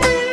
Bye.